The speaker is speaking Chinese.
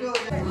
对对？